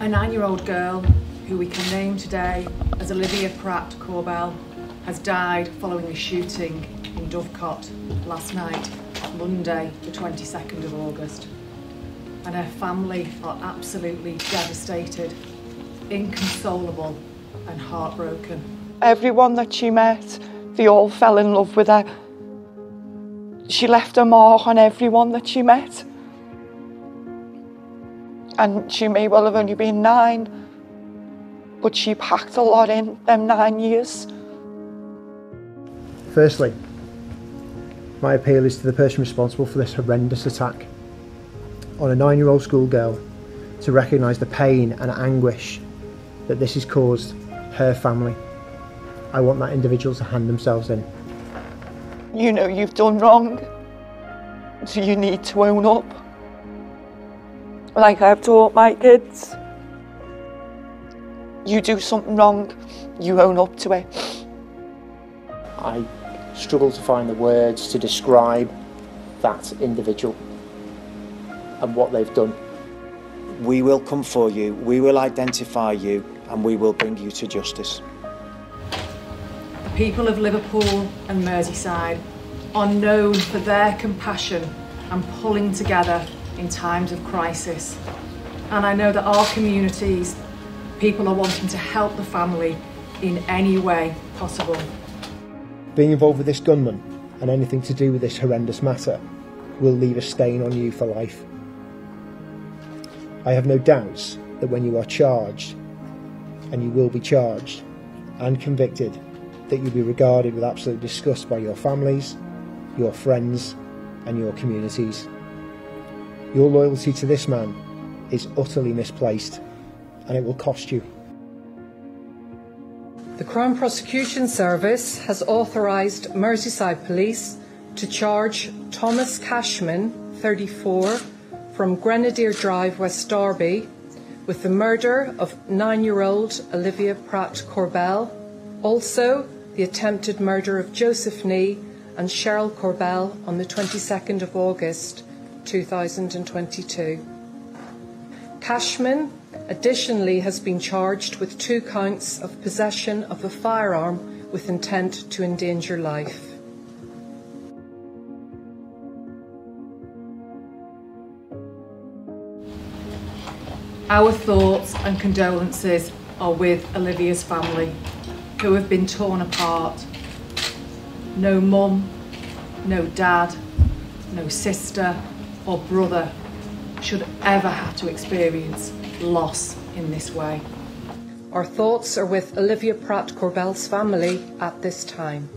A nine year old girl, who we can name today as Olivia Pratt Korbel, has died following a shooting in Dovecot last night, Monday, the 22nd of August. And her family are absolutely devastated, inconsolable, and heartbroken. Everyone that she met, they all fell in love with her. She left a mark on everyone that she met. And she may well have only been nine, but she packed a lot in them nine years. Firstly, my appeal is to the person responsible for this horrendous attack on a nine year old schoolgirl to recognise the pain and anguish that this has caused her family. I want that individual to hand themselves in. You know you've done wrong, so you need to own up. Like I've taught my kids. You do something wrong, you own up to it. I struggle to find the words to describe that individual and what they've done. We will come for you, we will identify you, and we will bring you to justice. The people of Liverpool and Merseyside are known for their compassion and pulling together in times of crisis. And I know that our communities, people are wanting to help the family in any way possible. Being involved with this gunman and anything to do with this horrendous matter will leave a stain on you for life. I have no doubts that when you are charged, and you will be charged and convicted, that you'll be regarded with absolute disgust by your families, your friends, and your communities. Your loyalty to this man is utterly misplaced, and it will cost you. The Crown Prosecution Service has authorised Merseyside Police to charge Thomas Cashman, 34, from Grenadier Drive, West Derby, with the murder of nine year old Olivia Pratt Korbel, also the attempted murder of Joseph Nee and Cheryl Korbel on the 22nd of August 2022. Cashman additionally has been charged with two counts of possession of a firearm with intent to endanger life. Our thoughts and condolences are with Olivia's family, who have been torn apart. No mum, no dad, no sister or brother should ever have to experience loss in this way. Our thoughts are with Olivia Pratt Korbel's family at this time.